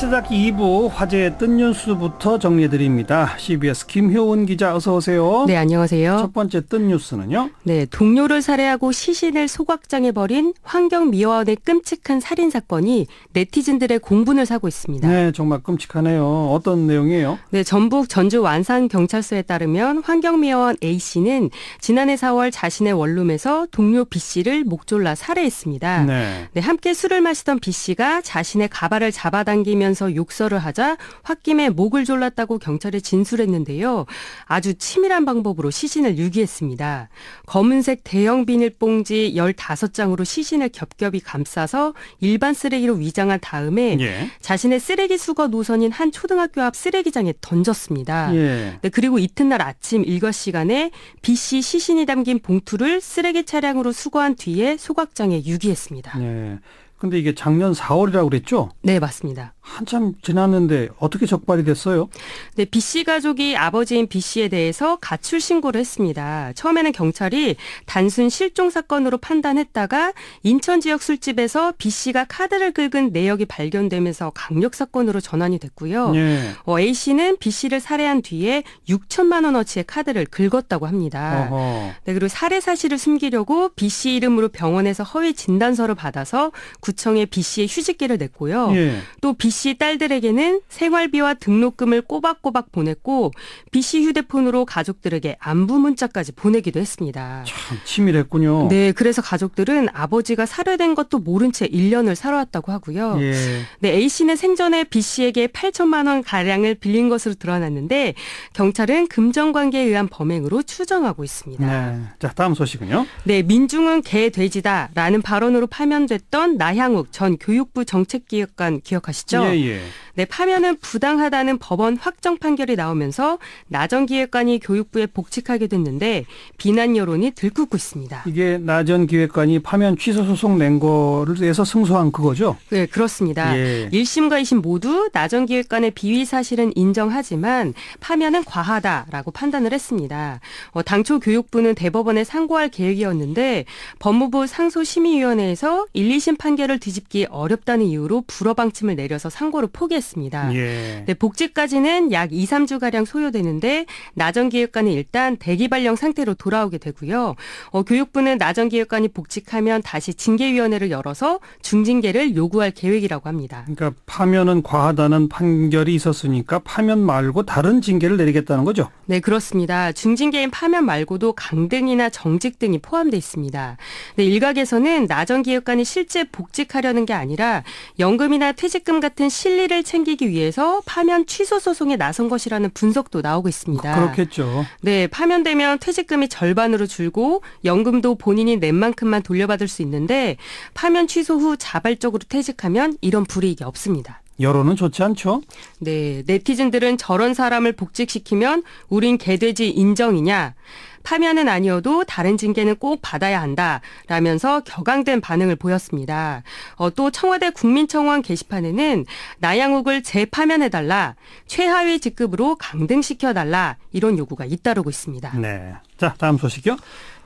시작 2부 화제의 뜬 뉴스부터 정리해드립니다. CBS 김효은 기자 어서 오세요. 네, 안녕하세요. 첫 번째 뜬 뉴스는요? 네, 동료를 살해하고 시신을 소각장에 버린 환경미화원의 끔찍한 살인 사건이 네티즌들의 공분을 사고 있습니다. 네, 정말 끔찍하네요. 어떤 내용이에요? 네, 전북 전주 완산경찰서에 따르면 환경미화원 A씨는 지난해 4월 자신의 원룸에서 동료 B씨를 목졸라 살해했습니다. 네. 네, 함께 술을 마시던 B씨가 자신의 가발을 잡아당기면 서 욕설을 하자 홧김에 목을 졸랐다고 경찰에 진술했는데요. 아주 치밀한 방법으로 시신을 유기했습니다. 검은색 대형 비닐봉지 15장으로 시신을 겹겹이 감싸서 일반 쓰레기로 위장한 다음에 예. 자신의 쓰레기 수거 노선인 한 초등학교 앞 쓰레기장에 던졌습니다. 예. 네, 그리고 이튿날 아침 일과 시간에 B씨 시신이 담긴 봉투를 쓰레기 차량으로 수거한 뒤에 소각장에 유기했습니다. 예. 근데 이게 작년 4월이라고 그랬죠? 네, 맞습니다. 한참 지났는데 어떻게 적발이 됐어요? 네, B 씨 가족이 아버지인 B 씨에 대해서 가출 신고를 했습니다. 처음에는 경찰이 단순 실종 사건으로 판단했다가 인천 지역 술집에서 B 씨가 카드를 긁은 내역이 발견되면서 강력 사건으로 전환이 됐고요. 예. 어, A 씨는 B 씨를 살해한 뒤에 6천만 원어치의 카드를 긁었다고 합니다. 어허. 네, 그리고 살해 사실을 숨기려고 B 씨 이름으로 병원에서 허위 진단서를 받아서 구청에 B 씨의 휴직기를 냈고요. 예. 또 B 씨 딸들에게는 생활비와 등록금을 꼬박꼬박 보냈고 B 씨 휴대폰으로 가족들에게 안부 문자까지 보내기도 했습니다. 참 치밀했군요. 네, 그래서 가족들은 아버지가 살해된 것도 모른 채 1년을 살아왔다고 하고요. 예. 네, A 씨는 생전에 B 씨에게 8천만 원 가량을 빌린 것으로 드러났는데 경찰은 금전 관계에 의한 범행으로 추정하고 있습니다. 네. 자, 다음 소식은요? 네, 민중은 개 돼지다라는 발언으로 파면됐던 나향욱 전 교육부 정책기획관 기억하시죠? 예, 예. 네, 파면은 부당하다는 법원 확정 판결이 나오면서 나전 기획관이 교육부에 복직하게 됐는데 비난 여론이 들끓고 있습니다. 이게 나전 기획관이 파면 취소 소송 낸 거를 해서 승소한 그거죠? 네, 그렇습니다. 예. 1심과 2심 모두 나전 기획관의 비위 사실은 인정하지만 파면은 과하다라고 판단을 했습니다. 어, 당초 교육부는 대법원에 상고할 계획이었는데 법무부 상소심의위원회에서 1, 2심 판결을 뒤집기 어렵다는 이유로 불허 방침을 내려서 상고를 포기했습니다. 예. 네, 복직까지는 약 2, 3주가량 소요되는데 나전기획관은 일단 대기발령 상태로 돌아오게 되고요. 어, 교육부는 나전기획관이 복직하면 다시 징계위원회를 열어서 중징계를 요구할 계획이라고 합니다. 그러니까 파면은 과하다는 판결이 있었으니까 파면 말고 다른 징계를 내리겠다는 거죠? 네, 그렇습니다. 중징계인 파면 말고도 강등이나 정직 등이 포함돼 있습니다. 네, 일각에서는 나전기획관이 실제 복직하려는 게 아니라 연금이나 퇴직금 같은 실리를 챙기기 위해서 파면 취소 소송에 나선 것이라는 분석도 나오고 있습니다. 그렇겠죠. 네, 파면되면 퇴직금이 절반으로 줄고 연금도 본인이 낸 만큼만 돌려받을 수 있는데 파면 취소 후 자발적으로 퇴직하면 이런 불이익이 없습니다. 여론은 좋지 않죠? 네, 네티즌들은 저런 사람을 복직시키면 우린 개돼지 인정이냐? 파면은 아니어도 다른 징계는 꼭 받아야 한다. 라면서 격앙된 반응을 보였습니다. 어, 또 청와대 국민청원 게시판에는 나양욱을 재파면해달라. 최하위 직급으로 강등시켜달라. 이런 요구가 잇따르고 있습니다. 네. 자, 다음 소식이요.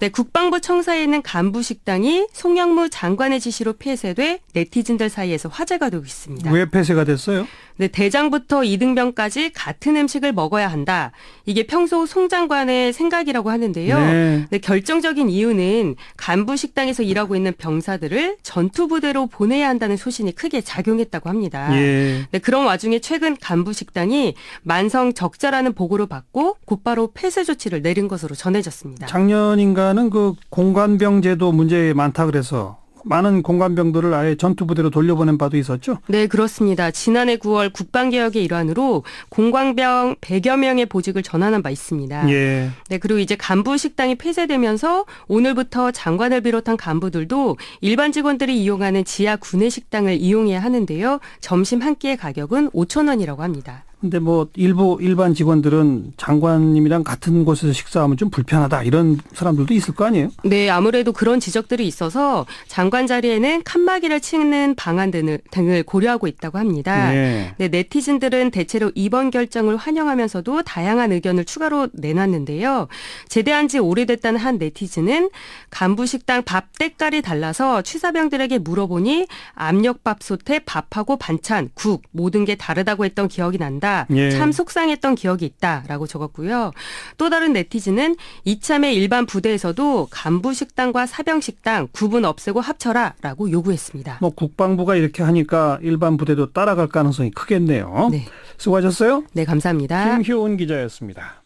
네, 국방부 청사에 있는 간부 식당이 송영무 장관의 지시로 폐쇄돼 네티즌들 사이에서 화제가 되고 있습니다. 왜 폐쇄가 됐어요? 네, 대장부터 이등병까지 같은 음식을 먹어야 한다. 이게 평소 송 장관의 생각이라고 하는 데요. 네. 네, 결정적인 이유는 간부 식당에서 일하고 있는 병사들을 전투부대로 보내야 한다는 소신이 크게 작용했다고 합니다. 예. 네, 그런 와중에 최근 간부 식당이 만성 적자라는 보고를 받고 곧바로 폐쇄 조치를 내린 것으로 전해졌습니다. 작년인가는 그 공관병 제도 문제 많다 그래서 많은 공관병들을 아예 전투부대로 돌려보낸 바도 있었죠? 네, 그렇습니다. 지난해 9월 국방개혁의 일환으로 공관병 100여 명의 보직을 전환한 바 있습니다. 예. 네, 그리고 이제 간부 식당이 폐쇄되면서 오늘부터 장관을 비롯한 간부들도 일반 직원들이 이용하는 지하 구내 식당을 이용해야 하는데요. 점심 한 끼의 가격은 5천 원이라고 합니다. 근데 뭐 일부 일반 직원들은 장관님이랑 같은 곳에서 식사하면 좀 불편하다 이런 사람들도 있을 거 아니에요? 네, 아무래도 그런 지적들이 있어서 장관 자리에는 칸막이를 치는 방안 등을, 등을 고려하고 있다고 합니다. 네. 네, 네티즌들은 대체로 이번 결정을 환영하면서도 다양한 의견을 추가로 내놨는데요. 제대한 지 오래됐다는 한 네티즌은 간부 식당 밥 때깔이 달라서 취사병들에게 물어보니 압력밥솥에 밥하고 반찬, 국 모든 게 다르다고 했던 기억이 난 다. 예. 참 속상했던 기억이 있다라고 적었고요. 또 다른 네티즌은 이참에 일반 부대에서도 간부 식당과 사병 식당 구분 없애고 합쳐라라고 요구했습니다. 뭐 국방부가 이렇게 하니까 일반 부대도 따라갈 가능성이 크겠네요. 네, 수고하셨어요. 네 감사합니다. 김효은 기자였습니다.